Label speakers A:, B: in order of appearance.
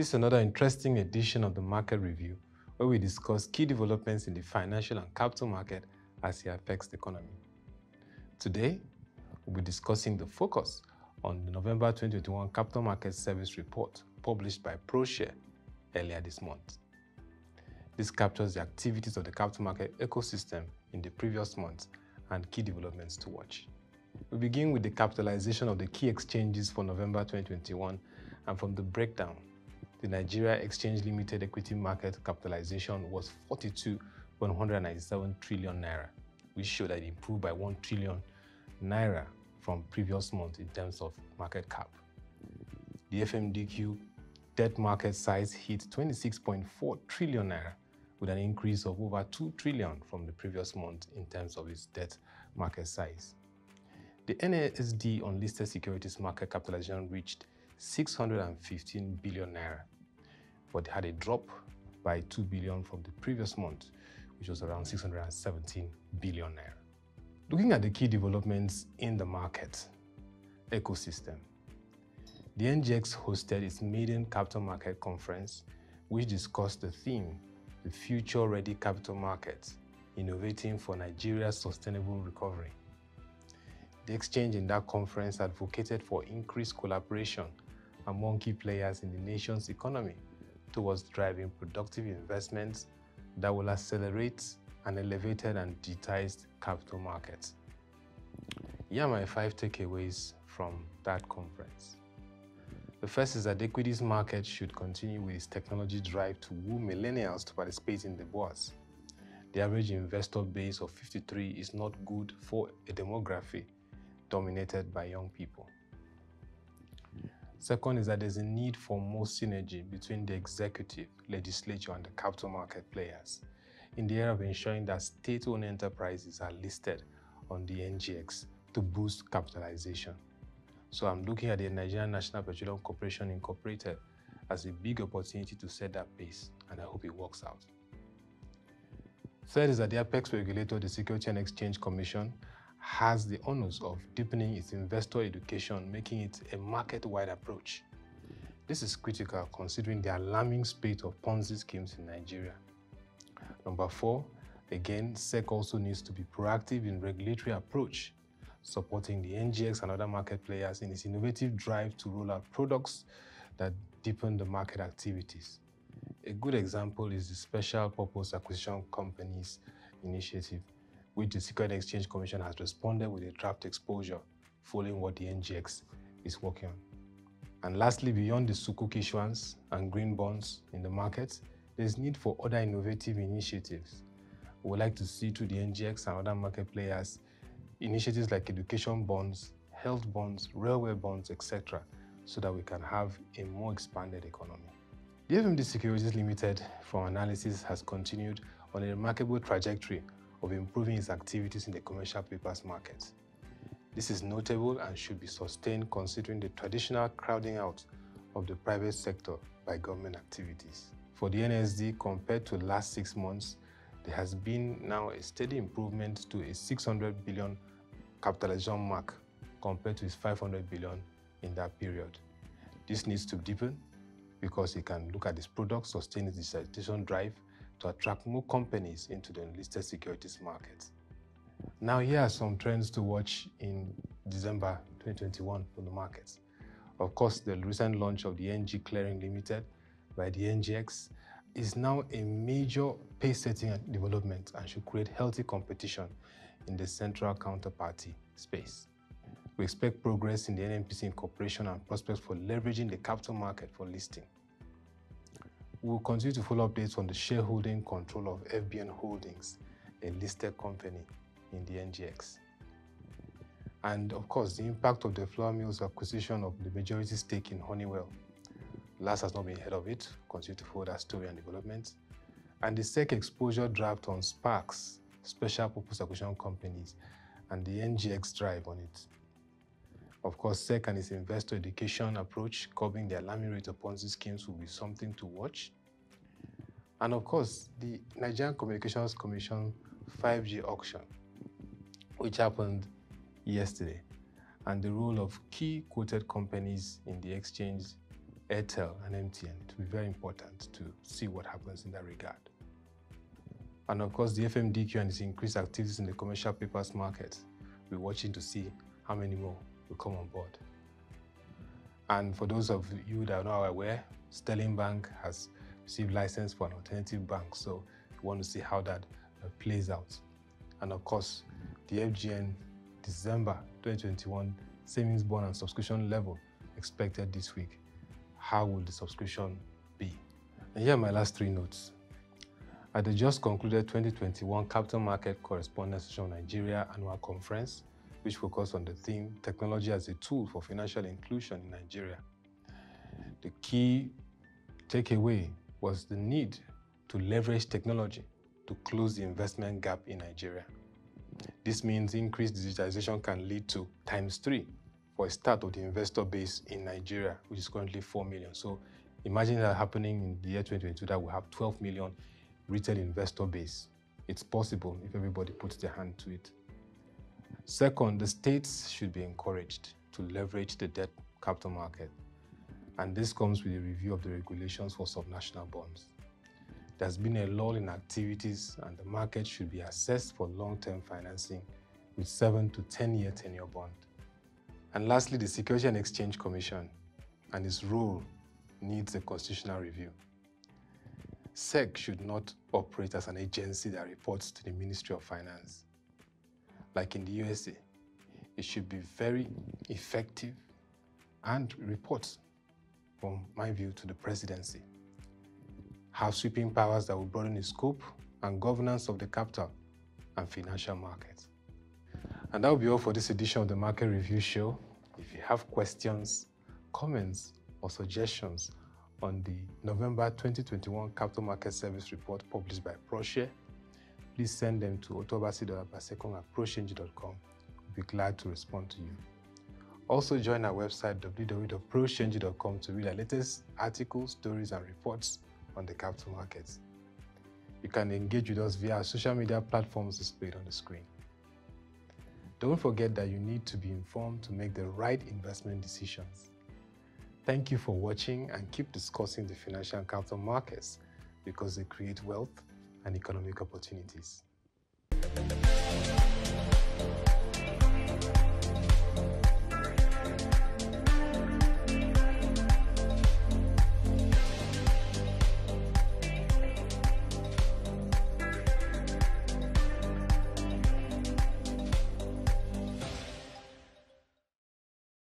A: is another interesting edition of the Market Review where we discuss key developments in the financial and capital market as it affects the economy. Today, we'll be discussing the focus on the November 2021 Capital Market Service Report published by ProShare earlier this month. This captures the activities of the capital market ecosystem in the previous month and key developments to watch. We begin with the capitalization of the key exchanges for November 2021 and from the breakdown, the Nigeria Exchange Limited equity market capitalization was 42.197 trillion naira, which showed that it improved by 1 trillion naira from previous month in terms of market cap. The FMDQ debt market size hit 26.4 trillion naira with an increase of over 2 trillion from the previous month in terms of its debt market size. The NASD unlisted securities market capitalization reached 615 billion naira, but it had a drop by 2 billion from the previous month, which was around 617 billion naira. Looking at the key developments in the market ecosystem, the NGX hosted its maiden capital market conference, which discussed the theme, the future ready capital markets, innovating for Nigeria's sustainable recovery. The exchange in that conference advocated for increased collaboration among key players in the nation's economy towards driving productive investments that will accelerate an elevated and digitized capital market. Here are my five takeaways from that conference. The first is that the equities market should continue with its technology drive to woo millennials to participate in the bourse. The average investor base of 53 is not good for a demography dominated by young people. Second is that there's a need for more synergy between the executive, legislature, and the capital market players in the area of ensuring that state-owned enterprises are listed on the NGX to boost capitalization. So I'm looking at the Nigerian National Petroleum Corporation Incorporated as a big opportunity to set that pace, and I hope it works out. Third is that the apex regulator, the Security and Exchange Commission, has the onus of deepening its investor education, making it a market-wide approach. This is critical considering the alarming spate of Ponzi schemes in Nigeria. Number four, again, SEC also needs to be proactive in regulatory approach, supporting the NGX and other market players in its innovative drive to roll out products that deepen the market activities. A good example is the Special Purpose Acquisition Companies Initiative, which the Security Exchange Commission has responded with a draft exposure following what the NGX is working on. And lastly, beyond the Sukuk issuance and green bonds in the market, there's need for other innovative initiatives. We would like to see to the NGX and other market players initiatives like education bonds, health bonds, railway bonds, etc., so that we can have a more expanded economy. The FMDQ Securities Limited, from analysis, has continued on a remarkable trajectory of improving its activities in the commercial papers market. This is notable and should be sustained considering the traditional crowding out of the private sector by government activities. For the NASD, compared to the last six months, there has been now a steady improvement to a 600 billion capitalization mark compared to its 500 billion in that period. This needs to deepen because it can look at its products, sustain its digitization drive, to attract more companies into the listed securities market. Now, here are some trends to watch in December 2021 for the markets. Of course, the recent launch of the NG Clearing Limited by the NGX is now a major pace-setting development and should create healthy competition in the central counterparty space. We expect progress in the NNPC incorporation and prospects for leveraging the capital market for listing. We will continue to follow updates on the shareholding control of FBN Holdings, a listed company in the NGX. And of course, the impact of the flour mill's acquisition of the majority stake in Honeywell. Last has not been ahead of it. Continue to follow that story and development. And the SEC exposure draft on SPACs, special purpose acquisition companies, and the NGX drive on it. Of course, SEC and its investor education approach, curbing the alarming rate of Ponzi schemes will be something to watch. And of course, the Nigerian Communications Commission 5G auction, which happened yesterday, and the role of key quoted companies in the exchange Airtel, and MTN. It will be very important to see what happens in that regard. And of course, the FMDQ and its increased activities in the commercial papers market. We're watching to see how many more will come on board. And for those of you that are not aware, Sterling Bank has received license for an alternative bank. So we want to see how that uh, plays out. And of course, the FGN December 2021 savings bond and subscription level expected this week. How will the subscription be? And here are my last three notes. At the just concluded 2021 Capital Market Correspondents Association Nigeria Annual Conference, which focused on the theme Technology as a Tool for Financial Inclusion in Nigeria. The key takeaway was the need to leverage technology to close the investment gap in Nigeria. This means increased digitization can lead to times three for a start of the investor base in Nigeria, which is currently 4 million. So imagine that happening in the year 2022 that we have 12 million retail investor base. It's possible if everybody puts their hand to it. Second, the states should be encouraged to leverage the debt capital market. And this comes with a review of the regulations for subnational bonds. There's been a lull in activities and the market should be assessed for long-term financing with 7 to 10-year tenure bond. And lastly, the Security and Exchange Commission and its role needs a constitutional review. SEC should not operate as an agency that reports to the Ministry of Finance. Like in the USA, it should be very effective and report, from my view, to the presidency. Have sweeping powers that will broaden the scope and governance of the capital and financial markets. And that will be all for this edition of the Market Review Show. If you have questions, comments, or suggestions on the November 2021 Capital Market Service Report published by ProShare, please send them to otobasi.abasekong We'll be glad to respond to you. Also join our website www.proshareng.com to read our latest articles, stories, and reports on the capital markets. You can engage with us via our social media platforms displayed on the screen. Don't forget that you need to be informed to make the right investment decisions. Thank you for watching and keep discussing the financial and capital markets because they create wealth and economic opportunities.